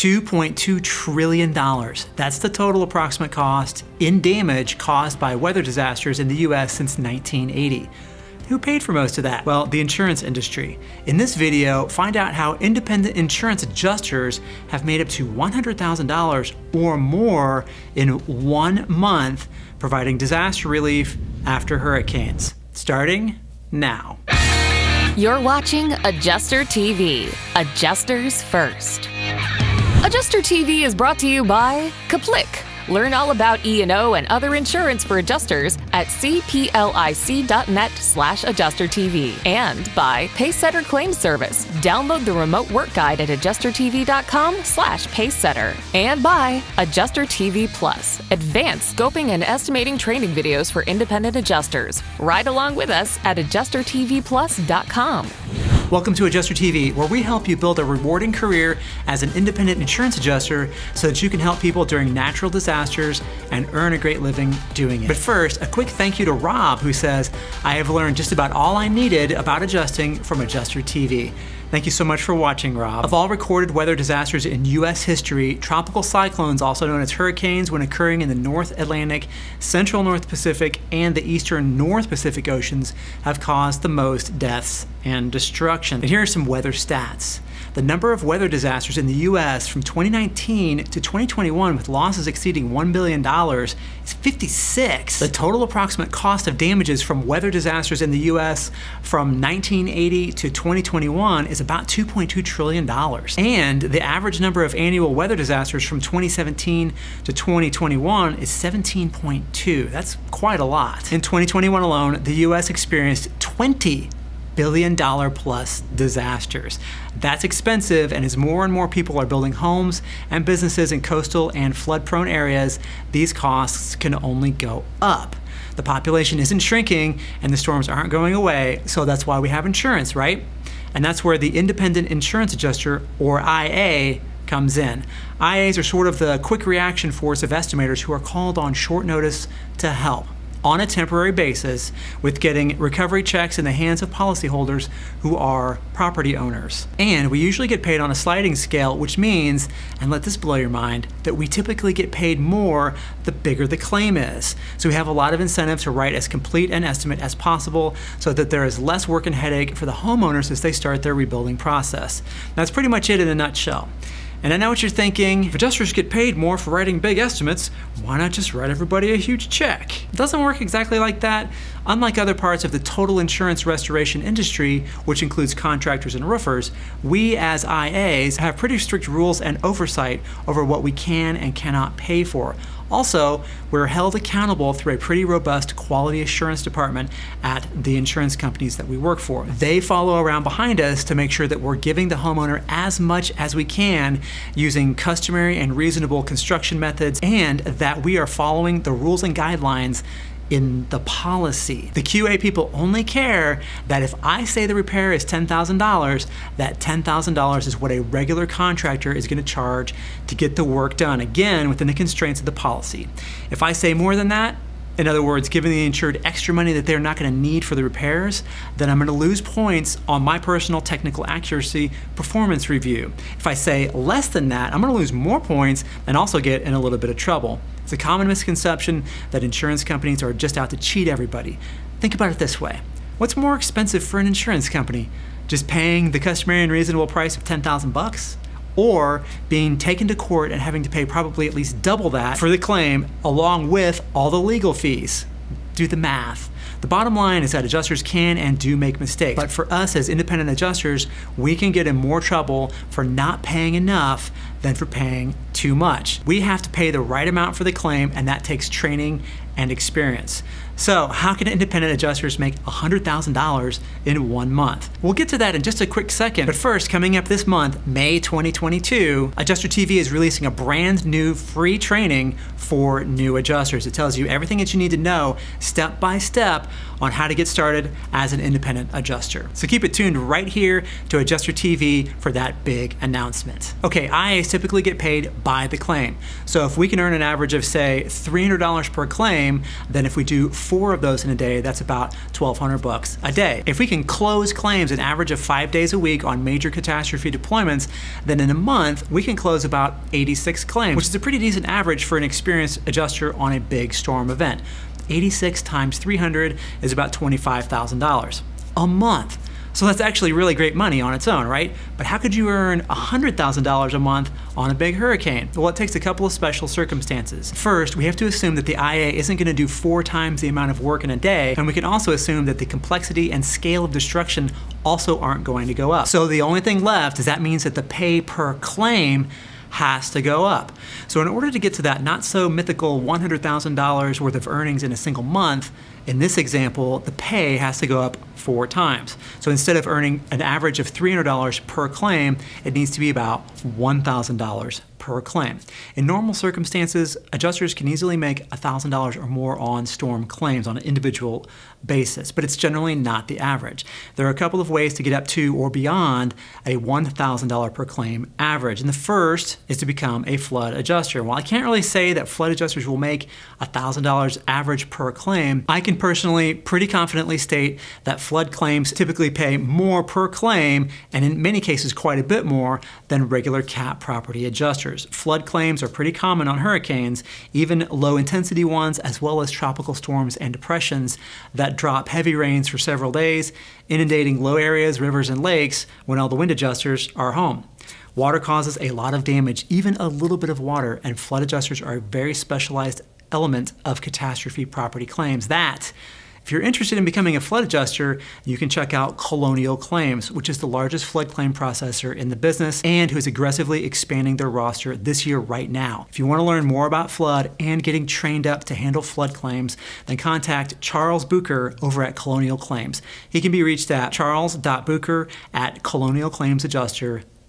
$2.2 trillion. That's the total approximate cost in damage caused by weather disasters in the US since 1980. Who paid for most of that? Well, the insurance industry. In this video, find out how independent insurance adjusters have made up to $100,000 or more in one month providing disaster relief after hurricanes. Starting now. You're watching Adjuster TV, Adjusters First. Adjuster TV is brought to you by Kaplik. Learn all about E&O and other insurance for adjusters at cplic.net slash adjustertv and by Pacesetter Claims Service. Download the remote work guide at adjustertv.com slash pacesetter. And by Adjuster TV Plus, advanced scoping and estimating training videos for independent adjusters. Ride along with us at adjustertvplus.com. Welcome to Adjuster TV, where we help you build a rewarding career as an independent insurance adjuster so that you can help people during natural disasters and earn a great living doing it. But first, a quick thank you to Rob, who says, I have learned just about all I needed about adjusting from Adjuster TV. Thank you so much for watching, Rob. Of all recorded weather disasters in U.S. history, tropical cyclones, also known as hurricanes, when occurring in the North Atlantic, Central North Pacific, and the Eastern North Pacific Oceans, have caused the most deaths and destruction. And here are some weather stats the number of weather disasters in the US from 2019 to 2021 with losses exceeding $1 billion is 56. The total approximate cost of damages from weather disasters in the US from 1980 to 2021 is about $2.2 trillion. And the average number of annual weather disasters from 2017 to 2021 is 17.2. That's quite a lot. In 2021 alone, the US experienced 20 billion dollar plus disasters. That's expensive, and as more and more people are building homes and businesses in coastal and flood prone areas, these costs can only go up. The population isn't shrinking and the storms aren't going away, so that's why we have insurance, right? And that's where the independent insurance adjuster, or IA, comes in. IAs are sort of the quick reaction force of estimators who are called on short notice to help on a temporary basis with getting recovery checks in the hands of policyholders who are property owners. And we usually get paid on a sliding scale, which means, and let this blow your mind, that we typically get paid more the bigger the claim is. So we have a lot of incentive to write as complete an estimate as possible so that there is less work and headache for the homeowners as they start their rebuilding process. That's pretty much it in a nutshell. And I know what you're thinking, if adjusters get paid more for writing big estimates, why not just write everybody a huge check? It doesn't work exactly like that. Unlike other parts of the total insurance restoration industry, which includes contractors and roofers, we as IAs have pretty strict rules and oversight over what we can and cannot pay for. Also, we're held accountable through a pretty robust quality assurance department at the insurance companies that we work for. They follow around behind us to make sure that we're giving the homeowner as much as we can using customary and reasonable construction methods and that we are following the rules and guidelines in the policy. The QA people only care that if I say the repair is $10,000, that $10,000 is what a regular contractor is going to charge to get the work done, again, within the constraints of the policy. If I say more than that, in other words, giving the insured extra money that they're not going to need for the repairs, then I'm going to lose points on my personal technical accuracy performance review. If I say less than that, I'm going to lose more points and also get in a little bit of trouble. It's a common misconception that insurance companies are just out to cheat everybody. Think about it this way. What's more expensive for an insurance company? Just paying the customary and reasonable price of 10,000 bucks? Or being taken to court and having to pay probably at least double that for the claim along with all the legal fees. Do the math. The bottom line is that adjusters can and do make mistakes, but for us as independent adjusters, we can get in more trouble for not paying enough than for paying too much. We have to pay the right amount for the claim, and that takes training and experience. So, how can independent adjusters make $100,000 in one month? We'll get to that in just a quick second. But first, coming up this month, May 2022, Adjuster TV is releasing a brand new free training for new adjusters. It tells you everything that you need to know step by step on how to get started as an independent adjuster. So keep it tuned right here to Adjuster TV for that big announcement. Okay, IAs typically get paid by the claim. So if we can earn an average of say $300 per claim, then if we do four of those in a day, that's about 1200 bucks a day. If we can close claims an average of five days a week on major catastrophe deployments, then in a month, we can close about 86 claims, which is a pretty decent average for an experienced adjuster on a big storm event. 86 times 300 is about $25,000 a month. So that's actually really great money on its own, right? But how could you earn $100,000 a month on a big hurricane? Well, it takes a couple of special circumstances. First, we have to assume that the IA isn't going to do four times the amount of work in a day, and we can also assume that the complexity and scale of destruction also aren't going to go up. So the only thing left is that means that the pay per claim has to go up. So in order to get to that not so mythical $100,000 worth of earnings in a single month, in this example, the pay has to go up four times. So instead of earning an average of $300 per claim, it needs to be about $1,000 per claim. In normal circumstances, adjusters can easily make $1,000 or more on storm claims on an individual basis, but it's generally not the average. There are a couple of ways to get up to or beyond a $1,000 per claim average. And the first is to become a flood adjuster. While I can't really say that flood adjusters will make $1,000 average per claim, I can personally pretty confidently state that flood claims typically pay more per claim, and in many cases quite a bit more, than regular cat property adjusters. Flood claims are pretty common on hurricanes, even low intensity ones, as well as tropical storms and depressions that drop heavy rains for several days, inundating low areas, rivers, and lakes when all the wind adjusters are home. Water causes a lot of damage, even a little bit of water, and flood adjusters are a very specialized element of catastrophe property claims that if you're interested in becoming a flood adjuster, you can check out Colonial Claims, which is the largest flood claim processor in the business and who's aggressively expanding their roster this year right now. If you want to learn more about flood and getting trained up to handle flood claims, then contact Charles Bucher over at Colonial Claims. He can be reached at charles.bucher at colonialclaimsadjuster.com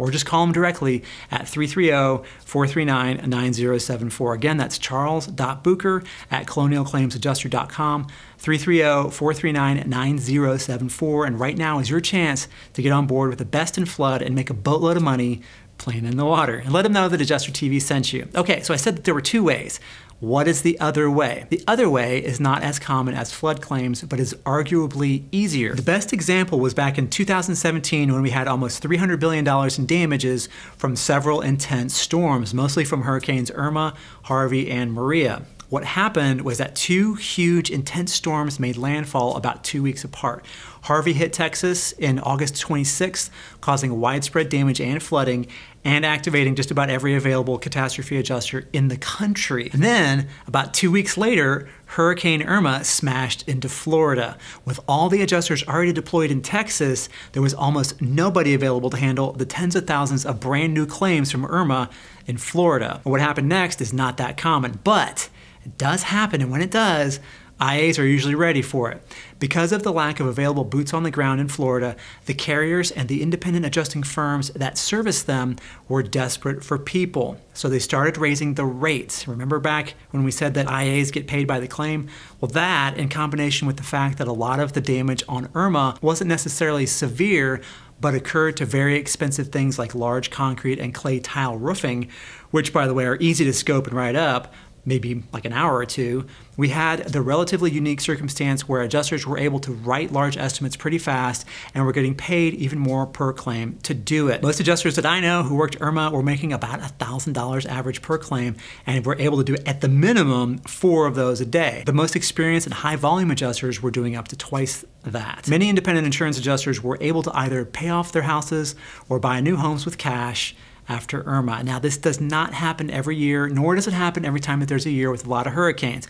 or just call them directly at 330-439-9074. Again, that's charles.bucher at colonialclaimsadjuster.com, 330-439-9074. And right now is your chance to get on board with the best in flood and make a boatload of money playing in the water. And let them know that Adjuster TV sent you. Okay, so I said that there were two ways. What is the other way? The other way is not as common as flood claims, but is arguably easier. The best example was back in 2017 when we had almost $300 billion in damages from several intense storms, mostly from Hurricanes Irma, Harvey, and Maria. What happened was that two huge intense storms made landfall about two weeks apart. Harvey hit Texas in August 26th, causing widespread damage and flooding and activating just about every available catastrophe adjuster in the country. And then, about two weeks later, Hurricane Irma smashed into Florida. With all the adjusters already deployed in Texas, there was almost nobody available to handle the tens of thousands of brand new claims from Irma in Florida. What happened next is not that common, but it does happen, and when it does, IAs are usually ready for it. Because of the lack of available boots on the ground in Florida, the carriers and the independent adjusting firms that service them were desperate for people. So they started raising the rates. Remember back when we said that IAs get paid by the claim? Well, that in combination with the fact that a lot of the damage on Irma wasn't necessarily severe, but occurred to very expensive things like large concrete and clay tile roofing, which, by the way, are easy to scope and write up, maybe like an hour or two, we had the relatively unique circumstance where adjusters were able to write large estimates pretty fast and were getting paid even more per claim to do it. Most adjusters that I know who worked IRMA were making about $1,000 average per claim and were able to do at the minimum four of those a day. The most experienced and high volume adjusters were doing up to twice that. Many independent insurance adjusters were able to either pay off their houses or buy new homes with cash after Irma. Now, this does not happen every year, nor does it happen every time that there's a year with a lot of hurricanes.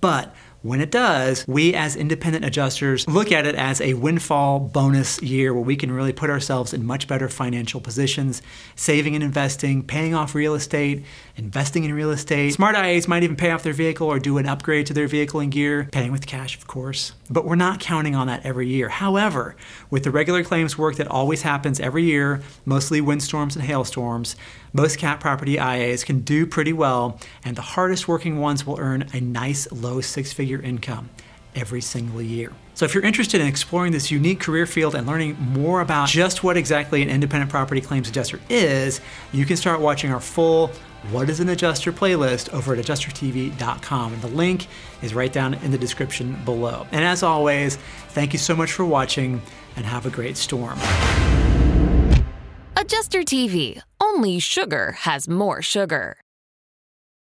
But when it does, we as independent adjusters look at it as a windfall bonus year where we can really put ourselves in much better financial positions, saving and investing, paying off real estate, investing in real estate. Smart IAs might even pay off their vehicle or do an upgrade to their vehicle and gear, paying with cash, of course. But we're not counting on that every year. However, with the regular claims work that always happens every year, mostly windstorms and hailstorms, most cat property IAs can do pretty well, and the hardest working ones will earn a nice low six figure income. every single year. So if you're interested in exploring this unique career field and learning more about just what exactly an independent property claims adjuster is, you can start watching our full What is an Adjuster playlist over at adjustertv.com. And the link is right down in the description below. And as always, thank you so much for watching and have a great storm. Adjuster TV. Only sugar has more sugar.